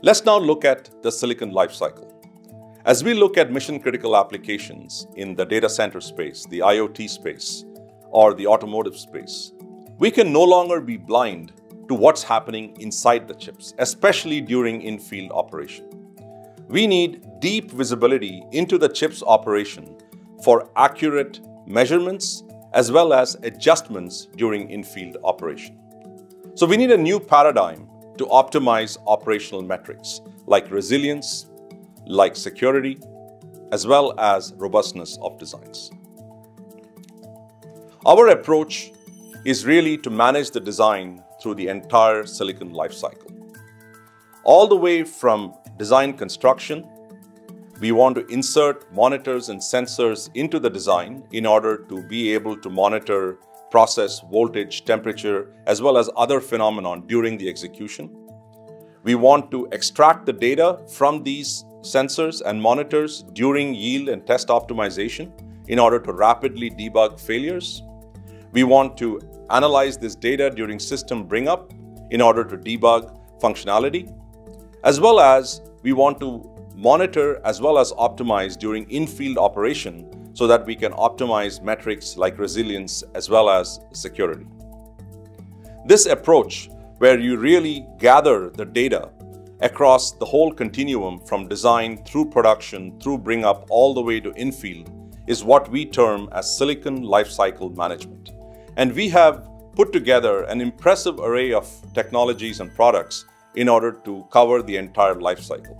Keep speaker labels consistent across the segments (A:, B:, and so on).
A: Let's now look at the silicon lifecycle. As we look at mission critical applications in the data center space, the IoT space, or the automotive space, we can no longer be blind to what's happening inside the chips, especially during in field operation. We need deep visibility into the chip's operation for accurate measurements as well as adjustments during in field operation. So, we need a new paradigm to optimize operational metrics like resilience, like security, as well as robustness of designs. Our approach is really to manage the design through the entire silicon lifecycle. All the way from design construction, we want to insert monitors and sensors into the design in order to be able to monitor process, voltage, temperature, as well as other phenomenon during the execution. We want to extract the data from these sensors and monitors during yield and test optimization in order to rapidly debug failures. We want to analyze this data during system bring up in order to debug functionality, as well as we want to monitor as well as optimize during in-field operation so that we can optimize metrics like resilience as well as security. This approach, where you really gather the data across the whole continuum from design through production, through bring up, all the way to in-field, is what we term as silicon lifecycle management. And we have put together an impressive array of technologies and products in order to cover the entire lifecycle.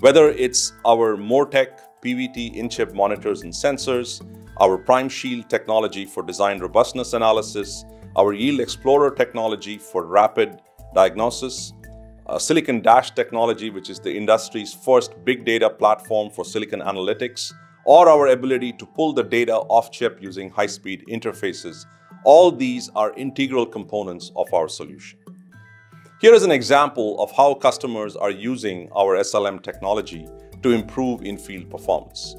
A: Whether it's our Moortec PVT in-chip monitors and sensors, our PrimeShield technology for design robustness analysis, our Yield Explorer technology for rapid diagnosis, uh, Silicon Dash technology, which is the industry's first big data platform for silicon analytics, or our ability to pull the data off chip using high speed interfaces. All these are integral components of our solution. Here is an example of how customers are using our SLM technology to improve in-field performance.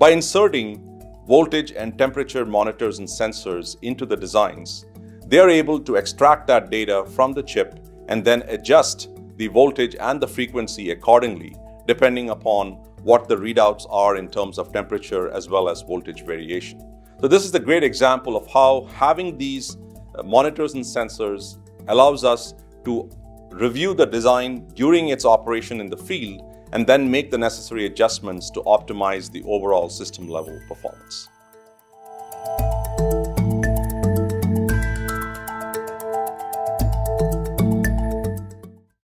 A: By inserting voltage and temperature monitors and sensors into the designs, they are able to extract that data from the chip and then adjust the voltage and the frequency accordingly, depending upon what the readouts are in terms of temperature as well as voltage variation. So this is a great example of how having these uh, monitors and sensors allows us to review the design during its operation in the field and then make the necessary adjustments to optimize the overall system level performance.